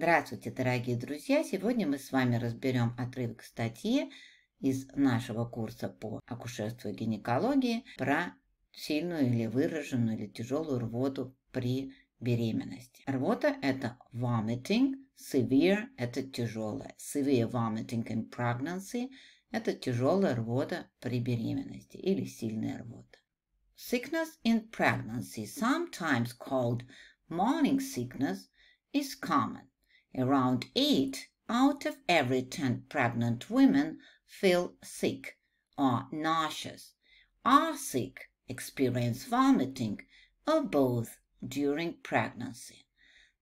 Здравствуйте, дорогие друзья! Сегодня мы с вами разберем отрывок статьи из нашего курса по акушерству и гинекологии про сильную или выраженную или тяжелую рвоту при беременности. Рвота – это vomiting, severe – это тяжелая, severe vomiting in pregnancy – это тяжелая рвота при беременности или сильная рвота. Sickness in pregnancy, sometimes called morning sickness, is common. Around 8 out of every 10 pregnant women feel sick or nauseous, are sick, experience vomiting, or both during pregnancy.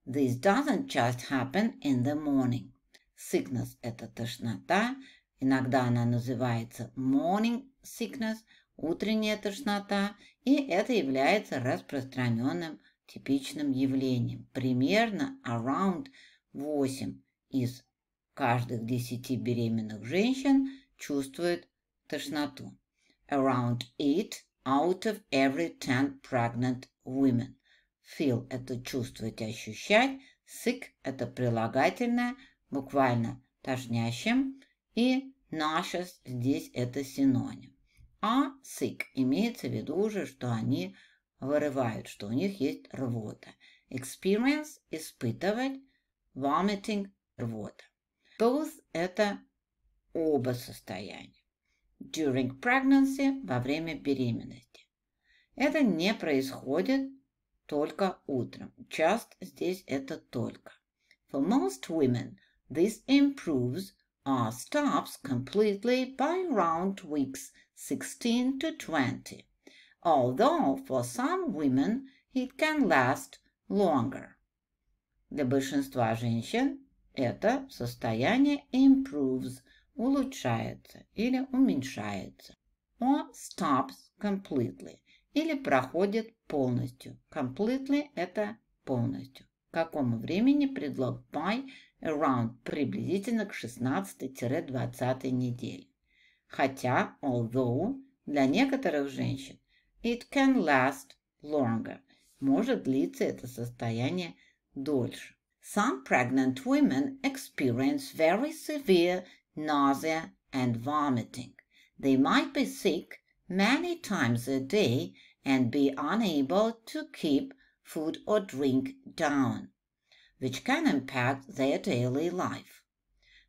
This doesn't just happen in the morning. Sickness – это тошнота, иногда она называется morning sickness, утренняя тошнота, и это является распространенным типичным явлением. Примерно around 8 из каждых 10 беременных женщин чувствует тошноту. Around 8 out of every 10 pregnant women. Feel – это чувствовать, ощущать. Sick – это прилагательное, буквально тошнящим. И nauseous здесь это синоним. А sick имеется в виду уже, что они вырывают, что у них есть рвота. Experience – испытывать, vomiting – рвота. Both – это оба состояния. During pregnancy – во время беременности. Это не происходит только утром. Just здесь это только. For most women, this improves or stops completely by around weeks 16 to 20, although for some women it can last longer. Для большинства женщин это состояние improves, улучшается или уменьшается. Or stops completely, или проходит полностью. Completely – это полностью. К какому времени предлог by around приблизительно к 16-20 неделе. Хотя, although, для некоторых женщин it can last longer. Может длиться это состояние дольше. Some pregnant women experience very severe nausea and vomiting. They might be sick many times a day and be unable to keep food or drink down, which can impact their daily life.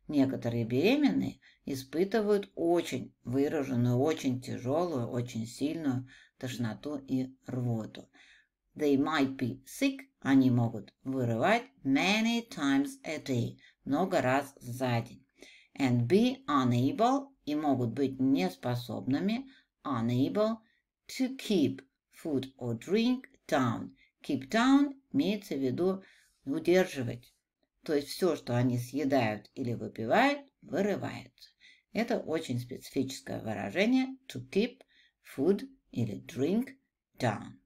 Некоторые беременные испытывают очень выраженную, очень тяжелую, очень сильную тошноту и рвоту. They might be sick Они могут вырывать many times a day, много раз за день. And be unable, и могут быть неспособными, unable to keep food or drink down. Keep down имеется в виду удерживать. То есть все, что они съедают или выпивают, вырывается. Это очень специфическое выражение to keep food или drink down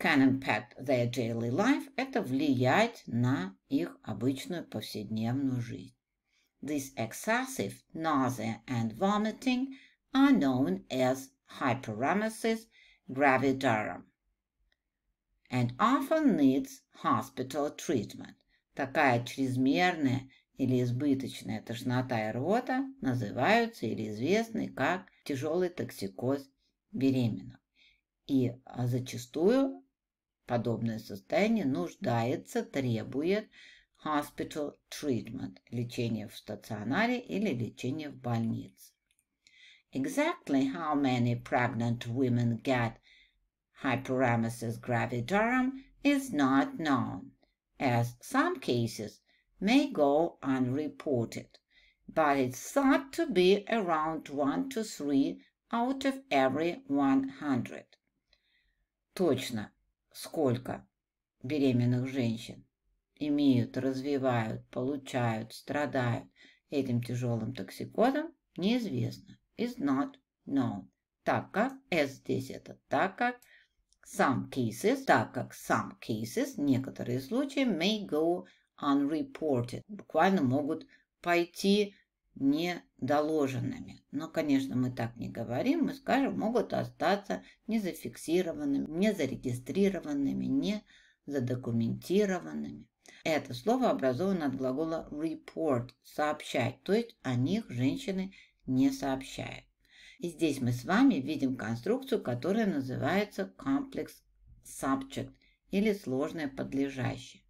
can impact their daily life – это влиять на их обычную повседневную жизнь. This excessive nausea and vomiting are known as hyperemesis gravidarum and often needs hospital treatment. Такая чрезмерная или избыточная тошнота и рвота называются или известны как тяжелый токсикоз беременных. И зачастую Подобное состояние нуждается, требует hospital treatment, лечение в стационаре или лечение в больнице. Exactly how many pregnant women get hyperemesis gravidarum is not known, as some cases may go unreported, but it's thought to be around 1 to 3 out of every 100. Точно, сколько беременных женщин имеют, развивают, получают, страдают этим тяжелым токсикозом, неизвестно. Is not known. Так как, S здесь это так как, some cases, так как some cases, некоторые случаи may go unreported, буквально могут пойти недоложенными. Но, конечно, мы так не говорим, мы скажем, могут остаться незафиксированными, незарегистрированными, не задокументированными. это слово образовано от глагола report – сообщать, то есть о них женщины не сообщают. И здесь мы с вами видим конструкцию, которая называется complex subject или сложное подлежащее.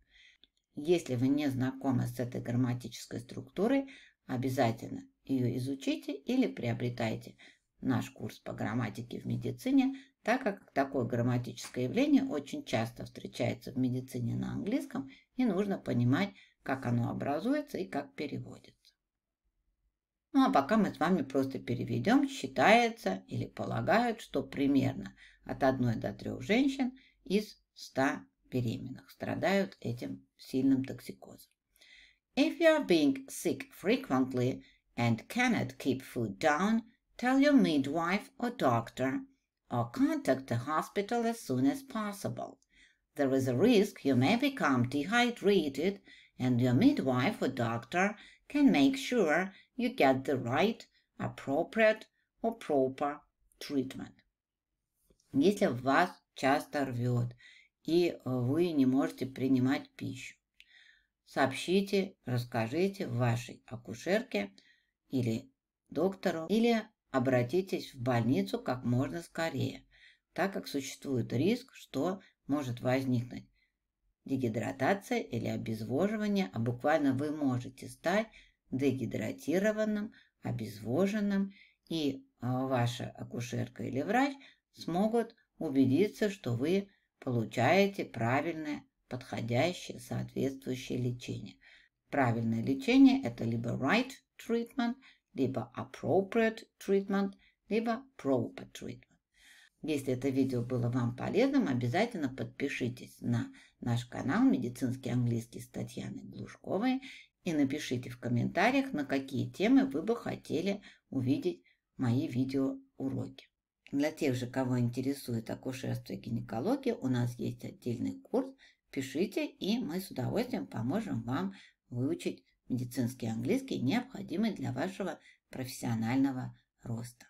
Если вы не знакомы с этой грамматической структурой, обязательно ее изучите или приобретайте наш курс по грамматике в медицине, так как такое грамматическое явление очень часто встречается в медицине на английском и нужно понимать, как оно образуется и как переводится. Ну а пока мы с вами просто переведем, считается или полагают, что примерно от одной до трех женщин из 100 беременных страдают этим сильным токсикозом. If you are being sick frequently and cannot keep food down, tell your midwife or doctor or contact the hospital as soon as possible. There is a risk you may become dehydrated and your midwife or doctor can make sure you get the right, appropriate or proper treatment. Если вас часто рвет и вы не можете принимать пищу, сообщите, расскажите вашей акушерке или доктору, или обратитесь в больницу как можно скорее, так как существует риск, что может возникнуть дегидратация или обезвоживание, а буквально вы можете стать дегидратированным, обезвоженным, и а, ваша акушерка или врач смогут убедиться, что вы получаете правильное, подходящее, соответствующее лечение. Правильное лечение – это либо right treatment, либо appropriate treatment, либо proper treatment. Если это видео было вам полезным, обязательно подпишитесь на наш канал «Медицинский английский» с Татьяной Глушковой и напишите в комментариях, на какие темы вы бы хотели увидеть мои видеоуроки. Для тех же, кого интересует акушерство и гинекология, у нас есть отдельный курс. Пишите, и мы с удовольствием поможем вам выучить медицинский английский, необходимый для вашего профессионального роста.